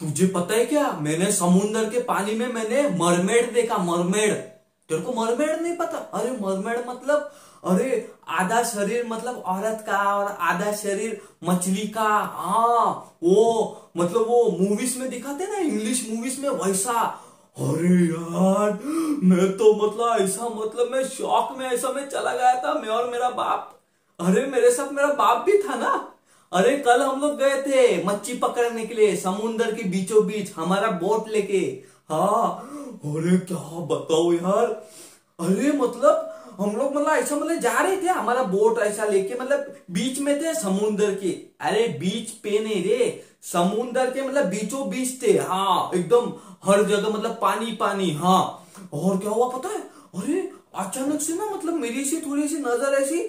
तुझे पता है क्या? मैंने समुन्द्र के पानी में मैंने मरमेड देखा, मरमेड। तेरे को मरमेड नहीं पता? अरे मरमेड मतलब अरे आधा शरीर मतलब औरत का और आधा शरीर मछली का। हाँ वो मतलब वो मूवीज़ में दिखाते ना इंग्लिश मूवीज़ में वैसा। अरे यार, मैं तो मतलब ऐसा मतलब मैं शौक में, ऐसा मैं चला गया था, मैं और मेरा बाप। अरे मेरे साथ मेरा बाप भी था ना। अरे, कल हम लोग गए थे मच्छी पकड़ने के लिए समुन्द्र के बीचों बीच हमारा बोट लेके। हाँ अरे, क्या बताओ यार। अरे मतलब हम लोग मतलब ऐसा मतलब जा रहे थे हमारा बोट ऐसा लेके मतलब बीच में थे समुन्द्र के। अरे, बीच पे नहीं रे समुन्द्र के मतलब बीचों बीच थे। हाँ एकदम, हर जगह मतलब पानी पानी हाँ। और क्या हुआ पता है? अरे, अचानक से ना मतलब मेरी सी थोड़ी सी नज़र ऐसी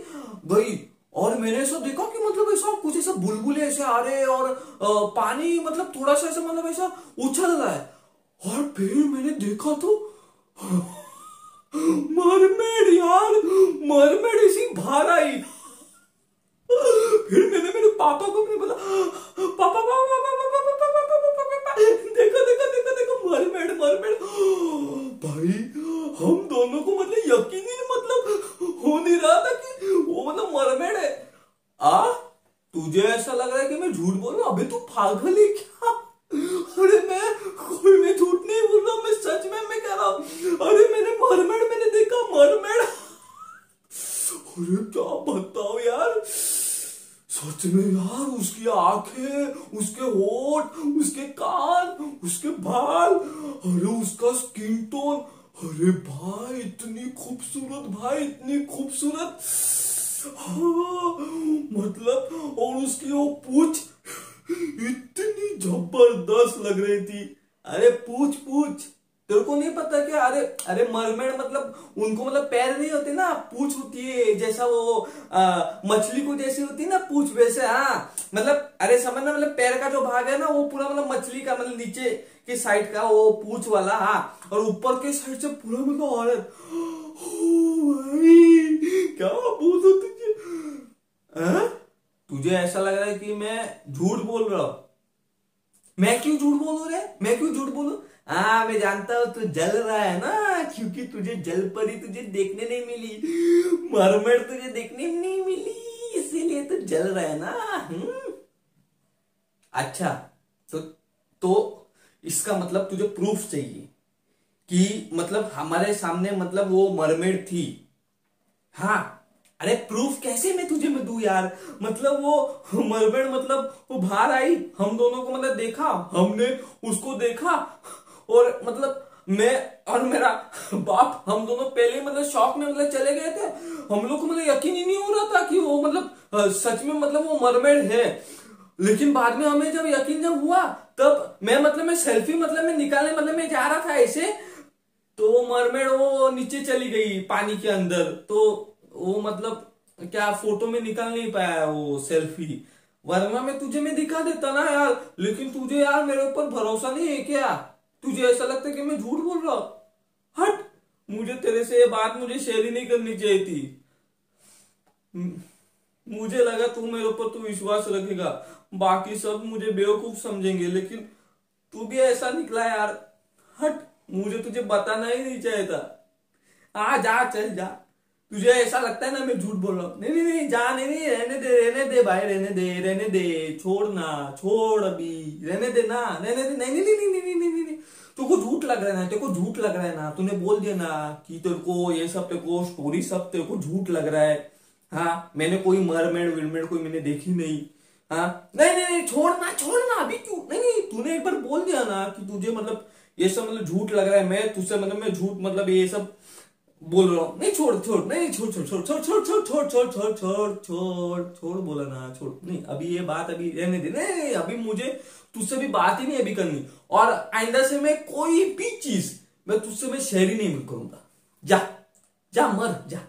गई। और मैंने ऐसा देखा कि मतलब ऐसा कुछ ऐसा बुलबुले ऐसे आ रहे और आ, पानी मतलब थोड़ा सा ऐसा मतलब ऐसा उछल रहा है और फिर मैंने देखा तो मरमेड यार मरमेड ऐसी बाहर आई फिर मैंने मेरे पापा को भी बोला पापा पापा पापा पापा पापा पापा पापा देखो देखो देखो देखो मरमेड मरमेड भाई हम दोनों को मतलब यकीन ही मतलब हो नहीं रहा था कि वो मतलब मरमेड है आ तुझे ऐसा लग रहा है कि मैं झूठ बोल रहा हूँ। अभी तू पागल है क्या? अरे मैं कोई मैं झूठ नहीं बोल रहा मैं सच में मैं कह रहा हूँ। अरे मैंने मरमेड मैंने देखा मरमेड। अरे क्या बताओ यार? सच में यार उसकी आँखें उसके होठ उसके कान उसके बाल अरे उसका स्किन टोन अरे भाई इतनी खूबसूरत भाई इतनी खूबसूरत। हाँ, मतलब? और उसकी वो पूछ इतनी ज़बरदस्त लग रही थी। अरे पूछ पूछ, तेरे को नहीं पता क्या? अरे अरे मरमेड मतलब उनको मतलब पैर नहीं होते ना, पूछ होती है, जैसा वो मछली को जैसी होती है ना पूछ, वैसे हाँ। मतलब अरे समझ ना मतलब पैर का जो भाग है ना, वो पूरा मतलब मछली का मतलब नीचे के साइड का वो पूछ वाला हाँ। और ऊपर के साइड से पूरा मतलब भाई, क्या तुझे तुझे ऐसा लग रहा है कि मैं झूठ बोल रहा हूँ। मैं क्यों झूठ बोलू रे? मैं क्यों झूठ बोलू? हाँ मैं जानता हूँ तू जल रहा है ना, क्योंकि तुझे जल परी तुझे देखने नहीं मिली। मरमर तुझे देखने नहीं मिली, इसीलिए तो जल रहा है ना हम्म? अच्छा तो तो इसका मतलब तुझे प्रूफ चाहिए कि मतलब हमारे सामने मतलब वो मरमेड थी। हाँ अरे प्रूफ कैसे मैं तुझे मैं दू यार? मतलब वो मरमेड मतलब वो बाहर आई, हम दोनों को मतलब देखा, हमने उसको देखा, और मतलब मैं और मेरा बाप, हम दोनों पहले मतलब शौक में मतलब चले गए थे। हम लोग को मतलब यकीन ही नहीं हो रहा था कि वो मतलब सच में मतलब वो मरमेड है। लेकिन बाद में हमें जब यकीन जब हुआ, तब मैं मतलब मैं सेल्फी मतलब मैं निकालने मतलब मैं जा रहा था ऐसे तो मरमेड वो नीचे चली गई पानी के अंदर। तो वो मतलब क्या फ़ोटो में निकल नहीं पाया वो सेल्फी। वरना मैं तुझे मैं दिखा देता ना यार। लेकिन तुझे यार मेरे ऊपर भरोसा नहीं है क्या? तुझे ऐसा लगता है कि मैं झूठ बोल रहा हूँ? हट! मुझे तेरे से ये बात मुझे शेयर ही नहीं करनी चाहिए थी। मुझे लगा तू मेरे ऊपर तू विश्वास रखेगा। बाकी सब मुझे बेवकूफ़ समझेंगे, लेकिन तू भी ऐसा निकला यार। हट! मुझे तुझे बताना ही नहीं चाहिए था। आ जा, चल जा। तुझे ऐसा लगता है ना मैं झूठ बोल रहा हूँ नहीं नहीं जा नहीं नहीं रहने दे रहने दे भाई रहने दे रहने दे छोड़ ना छोड़ अभी रहने दे ना रहने दे नहीं नहीं नहीं नहीं नहीं नहीं नहीं तेरे को झूठ लग रहा है ना तेरे को झूठ लग रहा है ना तूने बोल दिया ना कि तेरे को ये सब तेरे को स्टोरी सब तेरे को झूठ लग रहा है हाँ मैंने कोई मरमेड विरमेड कोई मैंने देखी नहीं हाँ नहीं नहीं नहीं छोड़ना छोड़ना अभी क्यों नहीं नहीं तूने एक बार बोल दिया ना कि तुझे मतलब ये सब मतलब झूठ लग रहा है मैं तुझसे मतलब मैं झूठ मतलब ये सब बोल रहा हूँ नहीं छोड़ छोड़ नहीं छोड़ छोड़ छोड़ छोड़ छोड़ छोड़ छोड़ छोड़ छोड़ छोड़ छोड़ छोड़ बोला ना छोड़ नहीं अभी ये बात अभी रहने दे नहीं अभी मुझे तुझसे भी बात ही नहीं अभी करनी और आइंदा से मैं कोई भी चीज़ मैं तुझसे मैं शेयर ही नहीं करूँगा जा जा मर जा